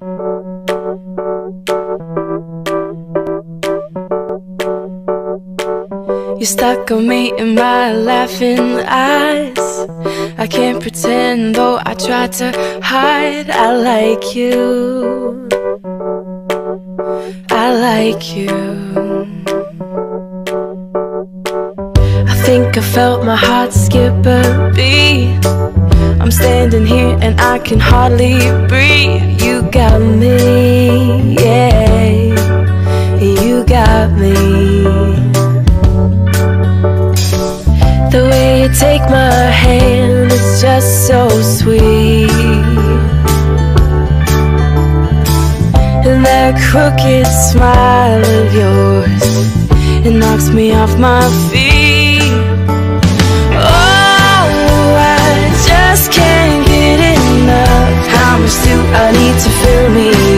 You stuck on me in my laughing eyes. I can't pretend, though I try to hide. I like you. I like you. I think I felt my heart skip a beat. I'm standing here and I can hardly breathe. Take my hand it's just so sweet. And that crooked smile of yours It knocks me off my feet. Oh, I just can't get enough. How much do I need to fill me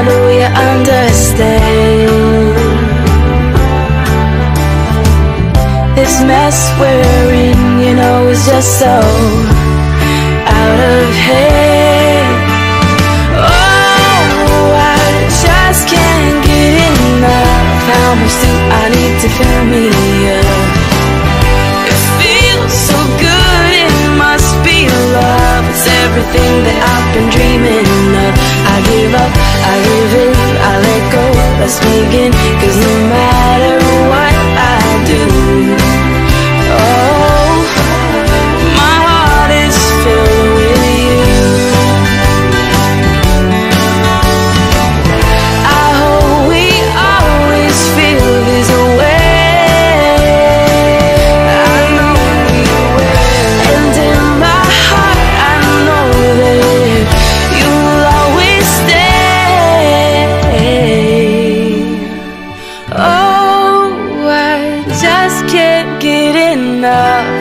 I know you understand. This mess we're in, you know, just so out of hand. Oh, I just can't get enough. How much do I need to fill me up? It feels so good, it must be love. It's everything that I've been dreaming begin, cause no matter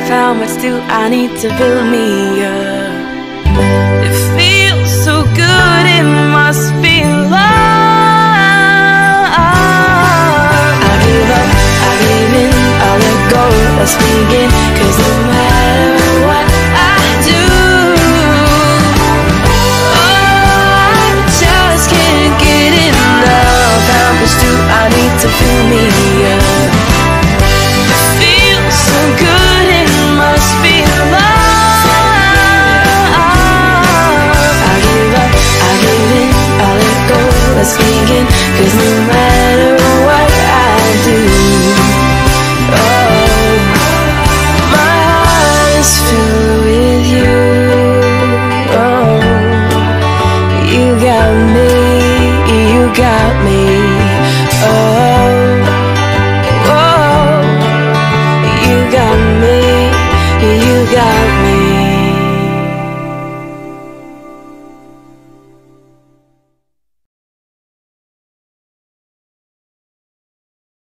How much do I need to build me up?